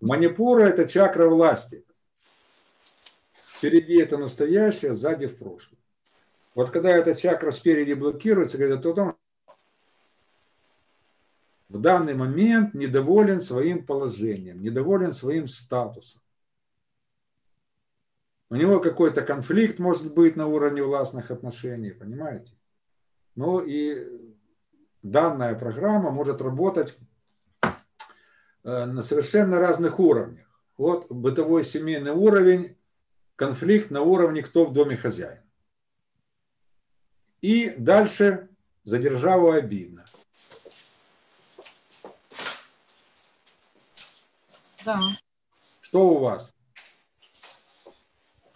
Манипура – это чакра власти. Впереди это настоящее, сзади в прошлом. Вот когда эта чакра спереди блокируется, говорят о том, в данный момент недоволен своим положением, недоволен своим статусом. У него какой-то конфликт может быть на уровне властных отношений, понимаете? Ну и данная программа может работать на совершенно разных уровнях. Вот бытовой семейный уровень, конфликт на уровне кто в доме хозяин. И дальше за державу обидно. Да. Что у вас?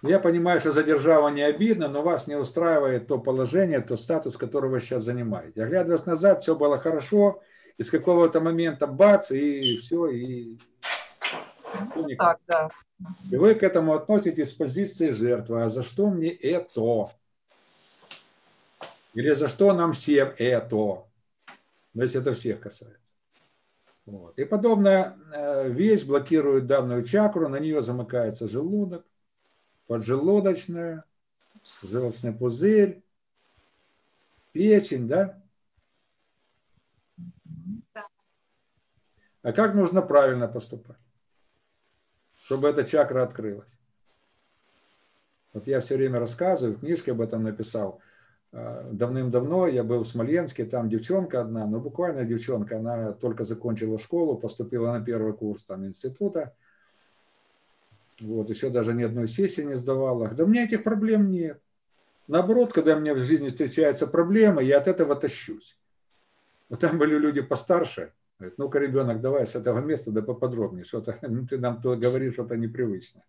Я понимаю, что задержава не обидно, но вас не устраивает то положение, то статус, который вы сейчас занимаете. Оглядываясь назад, все было хорошо, и с какого-то момента бац, и все, и... Ну, так, да. И вы к этому относитесь с позиции жертвы. А за что мне это? Или за что нам всем это? То есть это всех касается. Вот. И подобная э, вещь блокирует данную чакру, на нее замыкается желудок, поджелудочная, желчный пузырь, печень, да? А как нужно правильно поступать, чтобы эта чакра открылась? Вот я все время рассказываю, в книжке об этом написал – Э, давным-давно я был в Смоленске, там девчонка одна, ну буквально девчонка, она только закончила школу, поступила на первый курс там института, вот, еще даже ни одной сессии не сдавала. Да у меня этих проблем нет. Наоборот, когда мне в жизни встречаются проблемы, я от этого тащусь. Вот там были люди постарше, говорят, ну-ка, ребенок, давай с этого места да поподробнее, что-то ты нам то говоришь что-то непривычное.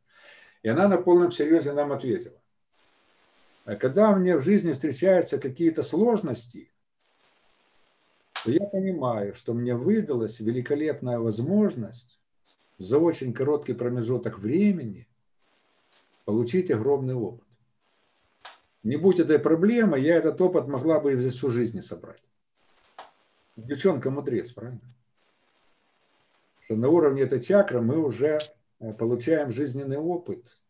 И она на полном серьезе нам ответила. А когда мне в жизни встречаются какие-то сложности, то я понимаю, что мне выдалась великолепная возможность за очень короткий промежуток времени получить огромный опыт. Не будь этой проблемы, я этот опыт могла бы и всю жизнь собрать. Девчонка мудрец, правильно? Что на уровне этой чакры мы уже э, получаем жизненный опыт –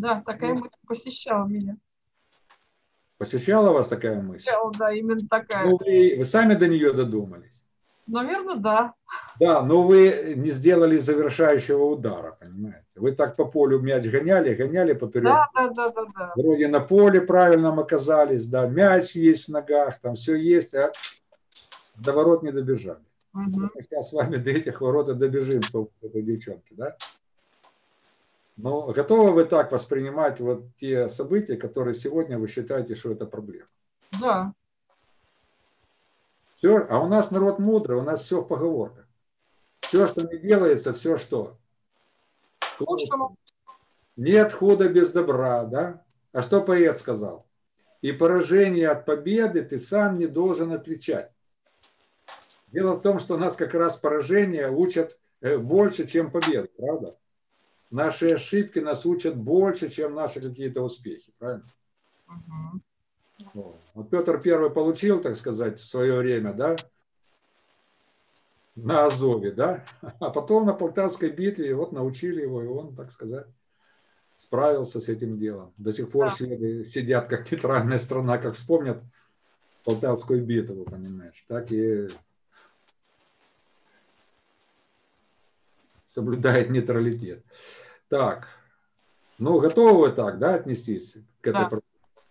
Да, такая ну, мысль посещала меня. Посещала вас такая мысль? Посещала, да, именно такая. Ну, вы, вы сами до нее додумались? Наверное, да. Да, но вы не сделали завершающего удара, понимаете? Вы так по полю мяч гоняли, гоняли поперек. Да, да, да, да, да. Вроде на поле правильном оказались, да, мяч есть в ногах, там все есть, а до ворот не добежали. Угу. Сейчас с вами до этих ворот и добежим по этой девчонке, да? Но готовы вы так воспринимать вот те события, которые сегодня вы считаете, что это проблема? Да. Все, а у нас народ мудрый, у нас все в поговорках. Все, что не делается, все что? Лучшему. Нет худа без добра, да? А что поэт сказал? И поражение от победы ты сам не должен отличать. Дело в том, что нас как раз поражение учат э, больше, чем победы, правда? наши ошибки нас учат больше, чем наши какие-то успехи, правильно? Угу. Вот Петр Первый получил, так сказать, в свое время, да, на Азове, да, а потом на Полтавской битве вот научили его, и он, так сказать, справился с этим делом. До сих пор да. сидят как нейтральная страна, как вспомнят Полтавскую битву, понимаешь, так и соблюдает нейтралитет. Так, ну готовы вы так, да, отнестись к этой да. проблеме?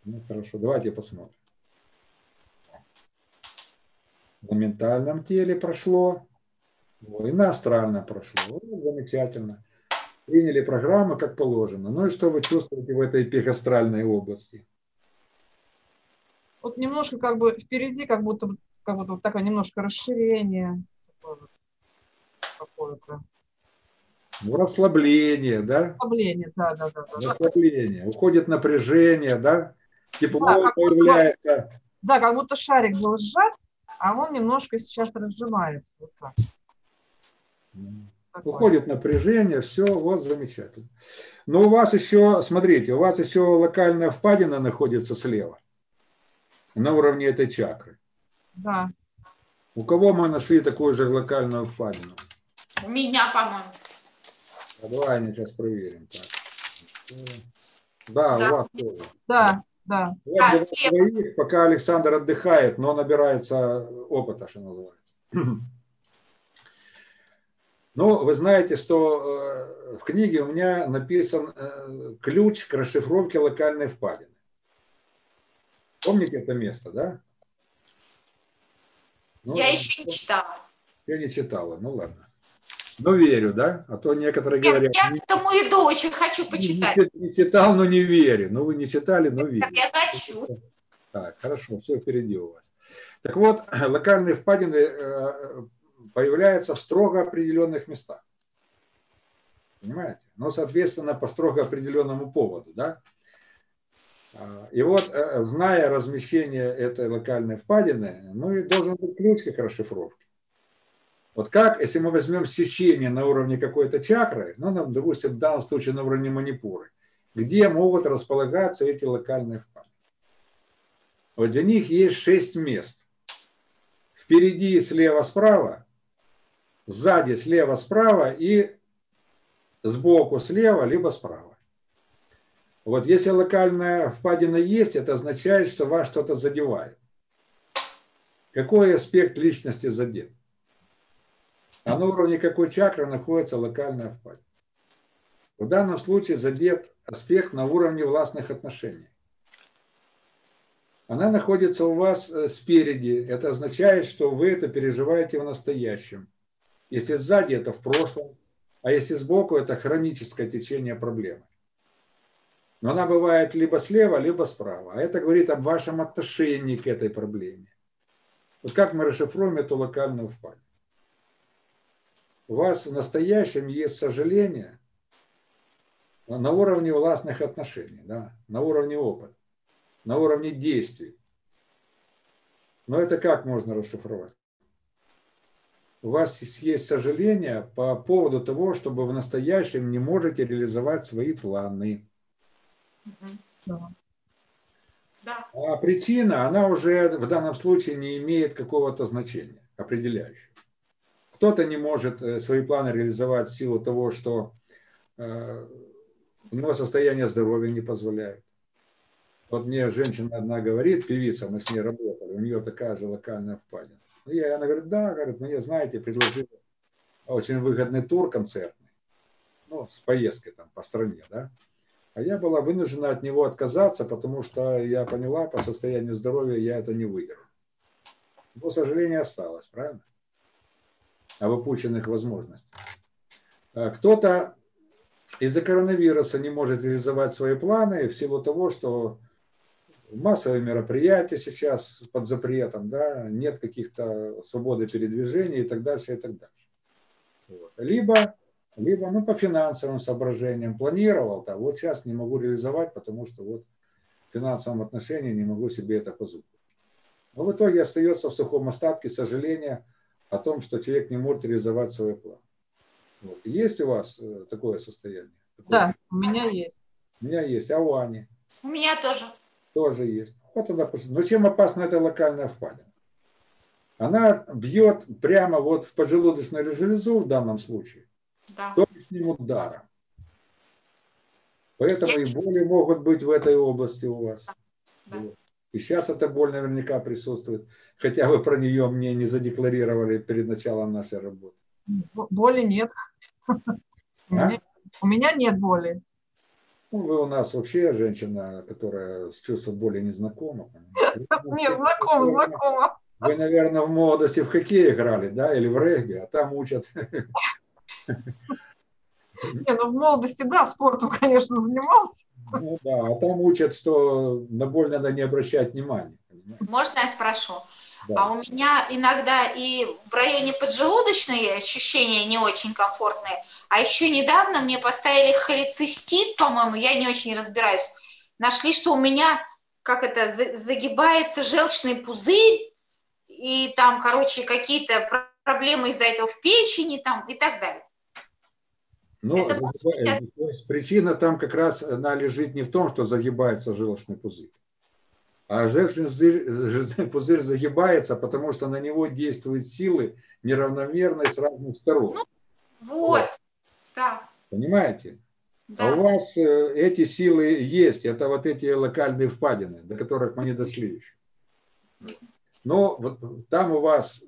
Ну, хорошо, давайте посмотрим. На ментальном теле прошло, и на астральном прошло. Ну, замечательно. Приняли программу как положено. Ну и что вы чувствуете в этой пехастральной области? Вот немножко как бы впереди, как будто, как будто вот такое немножко расширение. Какое-то. Ну, расслабление, да? Расслабление, да, да, да. Расслабление. Уходит напряжение, да? Тепло да, появляется. Будто, да, как будто шарик был сжат, а он немножко сейчас разжимается. Вот так. Уходит напряжение, все, вот замечательно. Но у вас еще, смотрите, у вас еще локальная впадина находится слева, на уровне этой чакры. Да. У кого мы нашли такую же локальную впадину? У меня, по-моему. А давай они сейчас проверим. Так. Да, Да. у вас тоже. Да, да. Вот А, слева. своих, пока Александр отдыхает, но набирается опыта, что называется. Ну, вы знаете, что э, в книге у меня написан э, ключ к расшифровке локальной впадины. Помните это место, да? Ну, Я еще не читала. Я не читала, ну ладно. Но верю, да? А то некоторые Я, говорят, я к тому иду, очень хочу почитать. не- не читал, но не верю. Ну, вы не читали, но верю. Я хочу. Так, хорошо, все впереди у вас. Так вот, локальные впадины э, появляются в строго определенных местах. Понимаете? Ну, соответственно, по строго определенному поводу, да? А, И вот, э, зная размещение этой локальной впадины, мы должен быть ключ к их расшифровке. Вот как, если мы возьмем сечение на уровне какой-то чакры, ну, нам, допустим, в данном случае на уровне манипуры, где могут располагаться эти локальные впадины? Вот для них есть шесть мест. Впереди, слева, справа, сзади, слева, справа и сбоку, слева, либо справа. Вот если локальная впадина есть, это означает, что вас что-то задевает. Какой аспект личности задет? А на уровне какой чакры находится локальная впадина? В данном случае задет аспект на уровне властных отношений. Она находится у вас э, спереди. Это означает, что вы это переживаете в настоящем. Если сзади, это в прошлом. А если сбоку, это хроническое течение проблемы. Но она бывает либо слева, либо справа. А это говорит об вашем отношении к этой проблеме. Вот как мы расшифруем эту локальную впадину? У вас в настоящем есть сожаление на уровне властных отношений, да, на уровне опыта на уровне действий. Но это как можно расшифровать? У вас есть сожаление по поводу того, чтобы в настоящем не можете реализовать свои планы. Да. А причина, она уже в данном случае не имеет какого-то значения определяющего. Кто-то не может э, свои планы реализовать в силу того, что э, у него состояние здоровья не позволяет. Вот мне женщина одна говорит, певица, мы с ней работали, у нее такая же локальная впадина. Ну, я, она говорит, да, говорит, мне, знаете, предложили очень выгодный тур концертный, ну, с поездкой там по стране, да. А я была вынуждена от него отказаться, потому что я поняла, по состоянию здоровья я это не выдержу. Но сожаление осталось, правильно? Об упущенных возможностях. А Кто-то из-за коронавируса не может реализовать свои планы в силу того, что массовые мероприятия сейчас под запретом, да, нет каких-то свободы передвижения и так дальше, и так дальше. Вот. Либо, либо ну, по финансовым соображениям планировал, да, вот сейчас не могу реализовать, потому что вот в финансовом отношении не могу себе это позволить. Но в итоге остается в сухом остатке сожаление о том, что человек не может реализовать свой план. Вот. Есть у вас э, такое состояние? Такое? Да, у меня есть. У меня есть, а у Ани? У меня тоже. Тоже есть. Вот пос- Но чем опасна эта локальная впадина? Она бьет прямо вот в поджелудочную железу в данном случае, Да. точным ударом. Поэтому Я и чувствую. боли могут быть в этой области у вас. Да. Вот. И сейчас эта боль наверняка присутствует, хотя вы про нее мне не задекларировали перед началом нашей работы. Боли нет. У А? меня- У меня нет боли. Ну, вы у нас вообще женщина, которая с чувством боли не знакома. Нет, знакомо, знакомо. Вы, наверное, в молодости в хоккей играли, да, или в регби, а там учат. Не, ну в молодости, да, спортом, конечно, занимался. Ну да, а там учат, что на боль надо не обращать внимания. Можно я спрошу? Да. А у меня иногда и в районе поджелудочной ощущения не очень комфортные. А еще недавно мне поставили холецистит, по-моему, я не очень разбираюсь. Нашли, что у меня, как это, за- загибается желчный пузырь, и там, короче, какие-то пр- проблемы из-за этого в печени там и так далее. Ну, Это может быть то есть причина там как раз она лежит не в том, что загибается желчный пузырь. А жертвенный пузырь загибается, потому что на него действуют силы неравномерные с разных сторон. Ну, вот, да. Понимаете? Да. А у вас э, эти силы есть, это вот эти локальные впадины, до которых мы не дошли еще. Но вот там у вас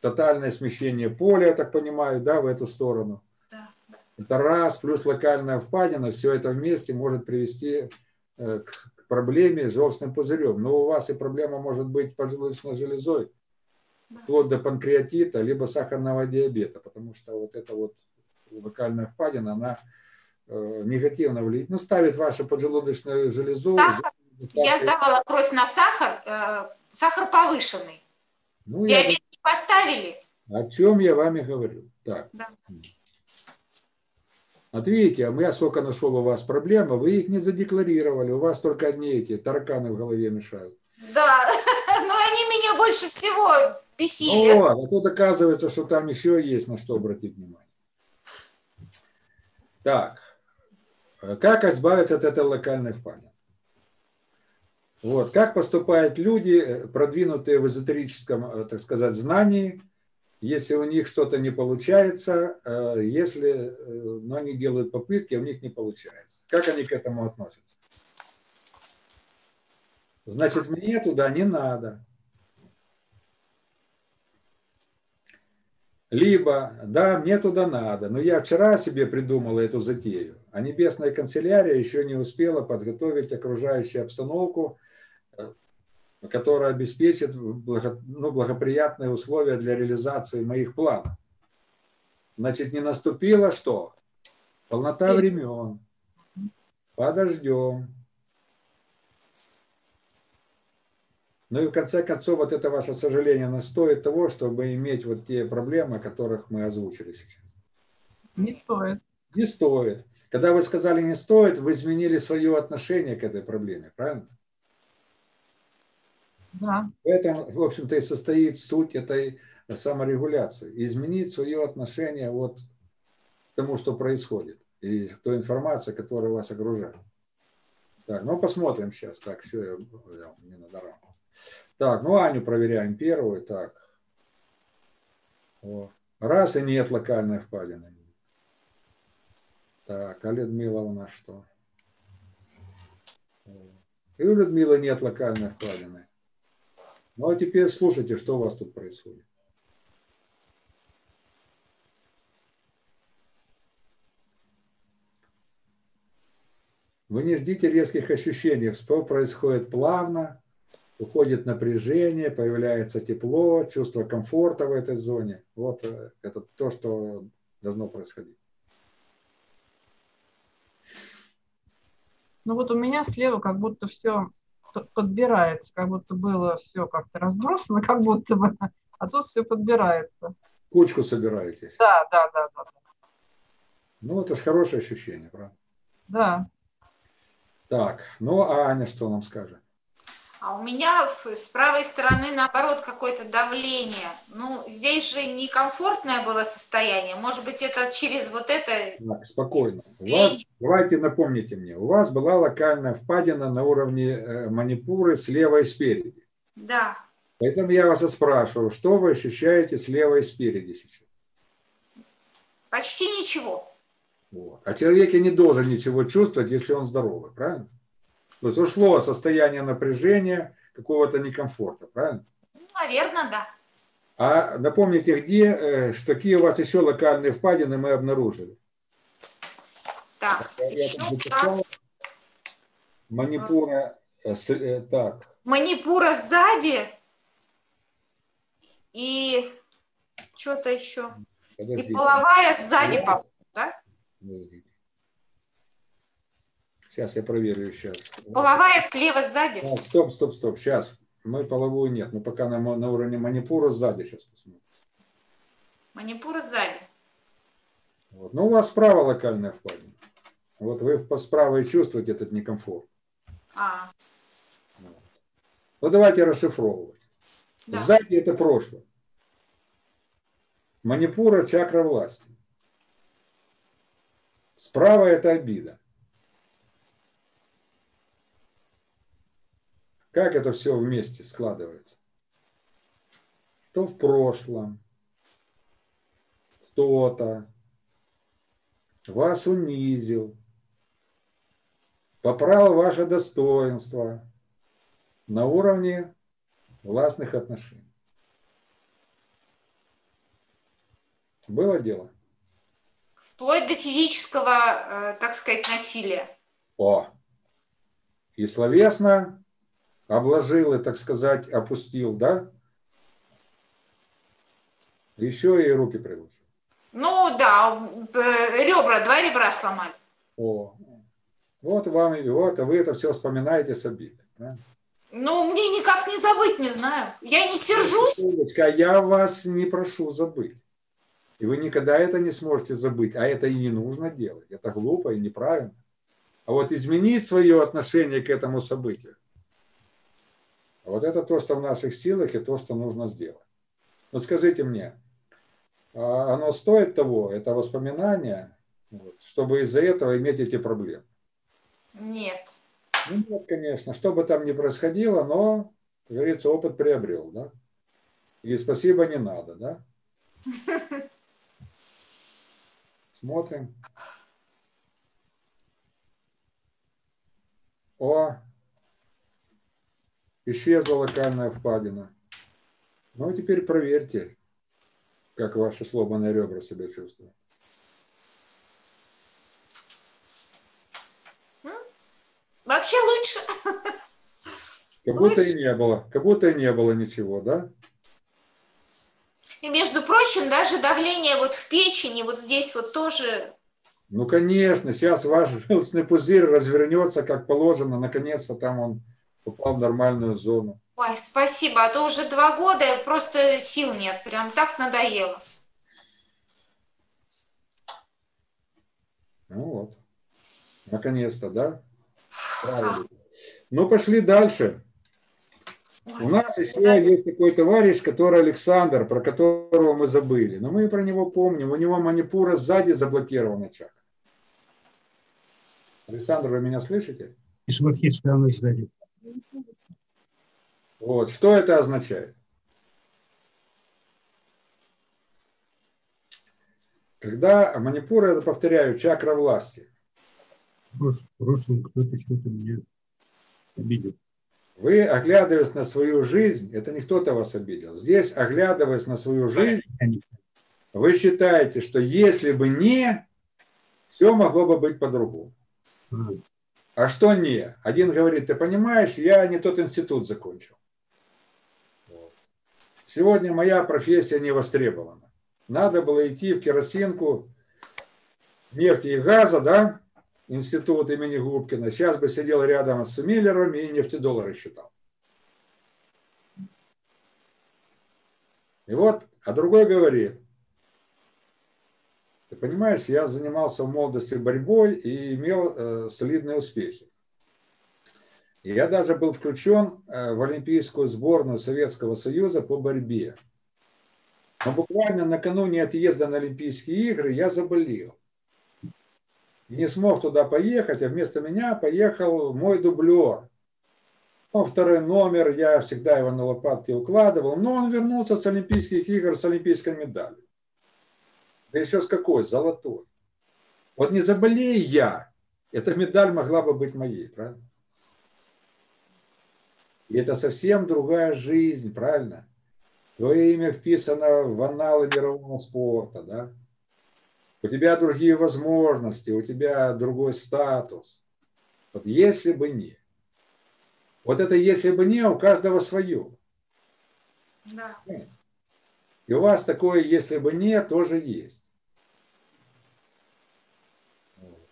тотальное смещение поля, я так понимаю, да, в эту сторону. Да, да. Это раз, плюс локальная впадина, все это вместе может привести э, к проблеме с желчным пузырем. Но у вас и проблема может быть поджелудочной железой, вплоть до панкреатита, либо сахарного диабета, потому что вот эта вот локальная впадина, она э, негативно влияет. Ну, ставит вашу поджелудочную железу. Сахар. Я сдавала кровь на сахар, э, сахар повышенный. Ну, Диабет я... не поставили. О чем я вами говорю. Так. Да. Вот видите, а я сколько нашел у вас проблем, а вы их не задекларировали. У вас только одни эти тараканы в голове мешают. Да, но они меня больше всего бесили. Ну, а тут оказывается, что там еще есть на что обратить внимание. Так, как избавиться от этой локальной впадины? Вот. Как поступают люди, э, продвинутые в эзотерическом, э, так сказать, знании, если у них что-то не получается, э, если, но они делают попытки, у них не получается. Как они к этому относятся? Значит, мне туда не надо. Либо, да, мне туда надо, но я вчера себе придумала эту затею, а небесная канцелярия еще не успела подготовить окружающую обстановку, которая обеспечит благо, ну, благоприятные условия для реализации моих планов. Значит, не наступило что? Полнота времен. Подождем. Ну и в конце концов, вот это ваше сожаление, оно стоит того, чтобы иметь вот те проблемы, о которых мы озвучили сейчас. Не стоит. Не стоит. Когда вы сказали не стоит, вы изменили свое отношение к этой проблеме, правильно? Да. В этом, в общем-то, и состоит суть этой саморегуляции. Изменить свое отношение вот к тому, что происходит, и к той информации, которая вас окружает. Так, ну посмотрим сейчас. Так, все, я взял, не надорвал. Так, ну Аню проверяем первую. Так. О. Раз и нет локальной впадины. Так, а Людмила у нас что? И у Людмилы нет локальной впадины. Ну а теперь слушайте, что у вас тут происходит. Вы не ждите резких ощущений. Все происходит плавно, уходит напряжение, появляется тепло, чувство комфорта в этой зоне. Вот э, это то, что должно происходить. Ну вот у меня слева как будто все подбирается, как будто было все как-то разбросано, как будто бы, а тут все подбирается. Кучку собираетесь. Да, да, да, да. Ну, это же хорошее ощущение, правда? Да. Так, ну а Аня что нам скажет? А у меня с правой стороны, наоборот, какое-то давление. Ну, здесь же некомфортное было состояние. Может быть, это через вот это... Так, спокойно. У вас, давайте напомните мне. У вас была локальная впадина на уровне э, манипуры слева и спереди. Да. Поэтому я вас и спрашиваю, что вы ощущаете слева и спереди сейчас? Почти ничего. Вот. А человек и не должен ничего чувствовать, если он здоровый, правильно? То есть ушло состояние напряжения, какого-то некомфорта, правильно? Наверное, да. А напомните, где, э, что какие у вас еще локальные впадины мы обнаружили? Так, еще Манипура, э, э, так. Манипура сзади и что-то еще. Подождите. И половая сзади, да? Сейчас я проверю сейчас. Половая слева сзади. А, стоп, стоп, стоп. Сейчас. Мы половую нет. Мы пока на, на уровне манипура сзади сейчас посмотрим. Манипура сзади. Вот. Ну, у вас справа локальная впадина. Вот вы справа и чувствуете этот некомфорт. А. Вот. Ну давайте расшифровывать. Да. Сзади это прошлое. Манипура чакра власти. Справа это обида. Как это все вместе складывается. Что в прошлом кто-то вас унизил, попрал ваше достоинство на уровне властных отношений. Было дело? Вплоть до физического, э, так сказать, насилия. О, и словесно обложил и, так сказать, опустил, да? Еще и руки приложил. Ну да, ребра, два ребра сломали. О, вот вам и вот, а вы это все вспоминаете с обид. Да? Ну, мне никак не забыть, не знаю. Я не сержусь. А я вас не прошу забыть. И вы никогда это не сможете забыть. А это и не нужно делать. Это глупо и неправильно. А вот изменить свое отношение к этому событию, вот это то, что в наших силах и то, что нужно сделать. Вот скажите мне, а оно стоит того, это воспоминание, вот, чтобы из-за этого иметь эти проблемы? Нет. Ну, нет, конечно. Что бы там ни происходило, но, как говорится, опыт приобрел, да? И спасибо не надо, да? Смотрим. О, исчезла локальная впадина. Ну, теперь проверьте, как ваши сломанные ребра себя чувствуют. Вообще лучше. Как будто лучше. и не было. Как будто и не было ничего, да? И, между прочим, даже давление вот в печени, вот здесь вот тоже... Ну, конечно, сейчас ваш желчный пузырь развернется, как положено. Наконец-то там он попал в нормальную зону. Ой, спасибо, а то уже два года просто сил нет, прям так надоело. Ну вот, наконец-то, да? Правильно. Ну, пошли дальше. У нас еще есть такой товарищ, который Александр, про которого мы забыли. Но мы про него помним. У него манипура сзади заблокирована чак. Александр, вы меня слышите? И с стороны сзади. Вот. Что это означает? Когда манипура, это, повторяю, чакра власти. В прошлом кто-то что-то меня обидел. Вы, оглядываясь на свою жизнь, это не кто-то вас обидел. Здесь, оглядываясь на свою жизнь, вы считаете, что если бы не, все могло бы быть по-другому. А что не? Один говорит, ты понимаешь, я не тот институт закончил. Сегодня моя профессия не востребована. Надо было идти в керосинку нефти и газа, да, институт имени Губкина. Сейчас бы сидел рядом с Миллером и нефтедоллары считал. И вот, а другой говорит, ты понимаешь, я занимался в молодости борьбой и имел э, солидные успехи. Я даже был включен э, в Олимпийскую сборную Советского Союза по борьбе. Но буквально накануне отъезда на Олимпийские игры я заболел. Не смог туда поехать, а вместо меня поехал мой дублер. Он второй номер, я всегда его на лопатки укладывал, но он вернулся с Олимпийских игр с олимпийской медалью. Да еще с какой? Золотой. Вот не заболей я, эта медаль могла бы быть моей, правильно? И это совсем другая жизнь, правильно? Твое имя вписано в анналы мирового спорта, да? У тебя другие возможности, у тебя другой статус. Вот если бы не. Вот это если бы не, у каждого свое. Да. И у вас такое если бы не тоже есть.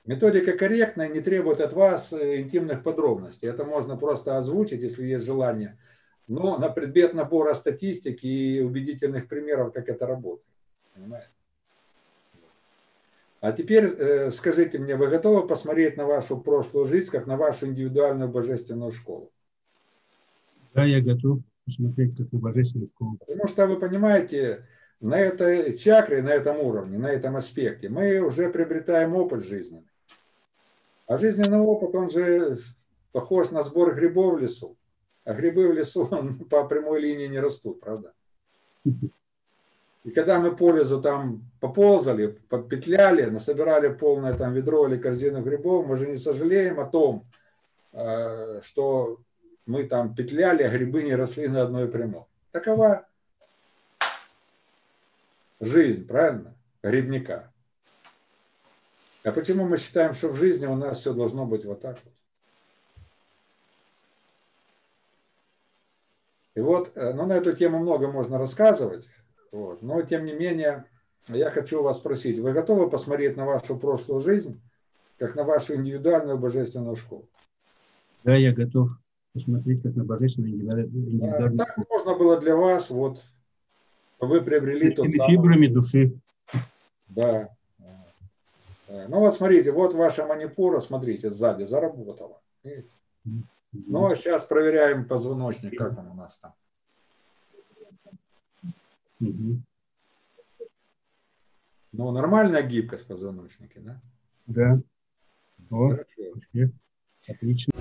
Методика корректная, не требует от вас э, интимных подробностей. Это можно просто озвучить, если есть желание. Но на предмет набора статистики и убедительных примеров, как это работает. Понимаете? А теперь э, скажите мне, вы готовы посмотреть на вашу прошлую жизнь, как на вашу индивидуальную божественную школу? Да, я готов посмотреть как на божественную школу. Потому что вы понимаете, на этой чакре, на этом уровне, на этом аспекте мы уже приобретаем опыт жизненный. А жизненный опыт, он же похож на сбор грибов в лесу. А грибы в лесу по прямой линии не растут, правда? И когда мы по лесу там поползали, попетляли, насобирали полное там ведро или корзину грибов, мы же не сожалеем о том, э, что мы там петляли, а грибы не росли на одной прямой. Такова жизнь, правильно? Грибника. А почему мы считаем, что в жизни у нас все должно быть вот так вот? И вот, э, ну, на эту тему много можно рассказывать, вот, но тем не менее, я хочу вас спросить, вы готовы посмотреть на вашу прошлую жизнь, как на вашу индивидуальную божественную школу? Да, я готов посмотреть как на божественную индивидуальную Так можно было для вас, вот, вы приобрели тот самый... фибрами души. Да. Ну вот смотрите, вот ваша манипура, смотрите, сзади заработала. Ну, а сейчас проверяем позвоночник, как он у нас там. Угу. Ну, нормальная гибкость позвоночника, да? Да. О, Хорошо. Отлично.